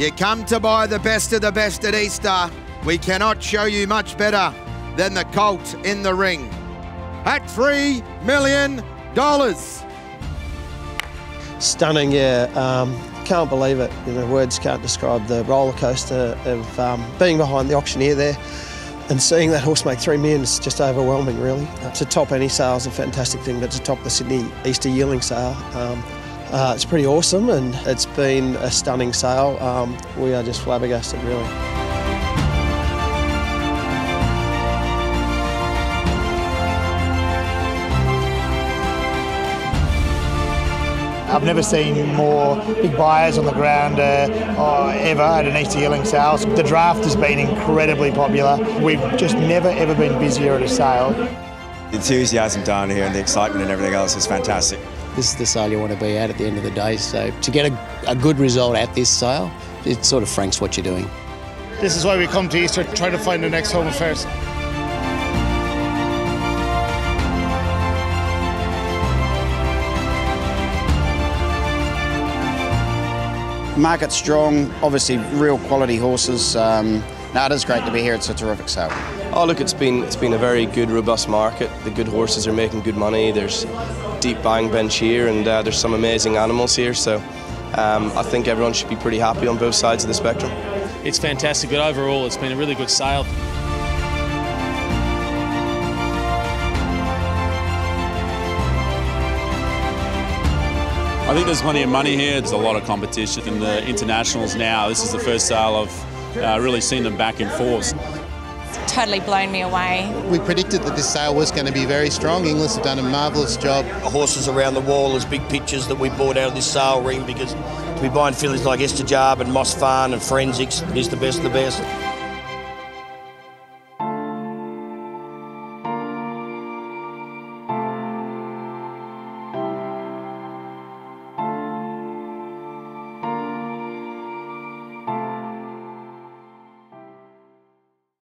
You come to buy the best of the best at Easter. We cannot show you much better than the colt in the ring. At $3 million. Stunning, yeah. Um, can't believe it. You know, words can't describe the roller coaster of um, being behind the auctioneer there and seeing that horse make three million is just overwhelming, really. Uh, to top any sale is a fantastic thing, but to top the Sydney Easter yearling sale, um, uh, it's pretty awesome and it's been a stunning sale. Um, we are just flabbergasted, really. I've never seen more big buyers on the ground uh, oh, ever at an Easter yearling sale. The draft has been incredibly popular. We've just never ever been busier at a sale. The enthusiasm down here and the excitement and everything else is fantastic. This is the sale you want to be at at the end of the day. So to get a, a good result at this sale, it sort of franks what you're doing. This is why we come to Easter, try to find the next home affairs. Market strong, obviously real quality horses. Um, no, it is great to be here. It's a terrific sale. Oh, look, it's been it's been a very good, robust market. The good horses are making good money. There's deep buying bench here, and uh, there's some amazing animals here. So um, I think everyone should be pretty happy on both sides of the spectrum. It's fantastic, but overall, it's been a really good sale. I think there's plenty of money here. There's a lot of competition in the internationals now. This is the first sale I've uh, really seen them back in force. Totally blown me away. We predicted that this sale was going to be very strong. Inglis have done a marvellous job. Horses around the wall, there's big pictures that we bought out of this sale ring because to be buying fillies like Estijaab and Mossfun and Forensics is the best of the best.